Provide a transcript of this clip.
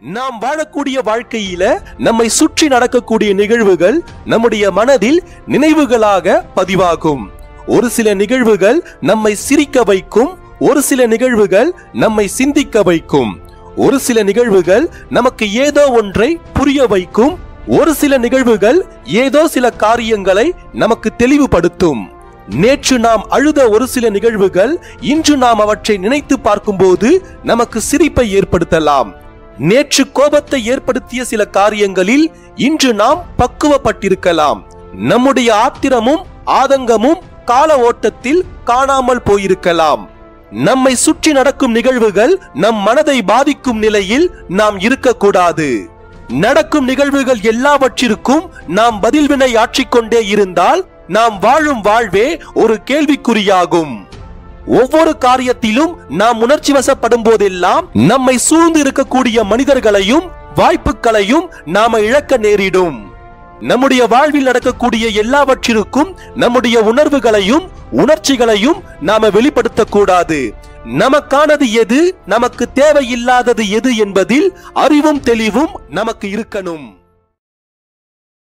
நாம் வாழக்கூடிய வாழ்க்கையில நம்மை சுற்றி நடக்கக்கூடிய நிகழ்வுகள் நம்முடைய மனதில் நினைவுகளாக பதிவாகும். ஒரு சில நிகழ்வுகள் நம்மை சிரிக்க வைக்கும் ஒரு சில நிகழ்வுகள் நம்மை சிந்திக்க வைக்கும். ஒரு சில நிகழ்வுகள் நமக்கு ஏதோ ஒன்றை புரிய வைக்கும். ஒரு சில நிகழ்வுகள் ஏதோ சில காரியங்களை நமக்கு தெளிவுபடுத்தும். நேற்று நாம் அழுத ஒரு சில நிகழ்வுகள் இன்று நாம் அவற்றை நினைத்து பார்க்கும்போது நமக்கு சிரிப்பை ஏற்படுத்தலாம். நேற்று கோபத்தை ஏற்படுத்திய சில காரியங்களில் இன்று நாம் பக்குவப்பட்டிருக்கலாம். நம்முடைய ஆத்திரமும் ஆதங்கமும் கால ஓட்டத்தில் காணாமல் போயிருக்கலாம். நம்மை சுற்றி நடக்கும் நிகழ்வுகள் நம் மனதை பாதிக்கும் நிலையில் நாம் இருக்கக்கூடாது. நடக்கும் நிகழ்வுகள் எல்லாவற்றிற்கும் நாம் பதில்வினை ஆற்றிக்கொண்டே இருந்தால் நாம் வாழும் வாழ்வே ஒரு கேள்விக்குறியாகும். ஒவ்வொரு காரியத்திலும் நாம் உணர்ச்சி வசப்படும் போதெல்லாம் நம்மை சூழ்ந்து இருக்கக்கூடிய மனிதர்களையும் வாய்ப்புகளையும் நாம இழக்க நேரிடும். நம்முடைய வாழ்வில் நடக்கக்கூடிய எல்லாவற்றிற்கும் நம்முடைய உணர்வுகளையும் உணர்ச்சிகளையும் நாம வெளிப்படுத்தக்கூடாது. நமக்கானது எது? நமக்கு தேவையில்லாதது எது என்பதில் அறிவும் தெளிவும் நமக்கு இருக்கணும்.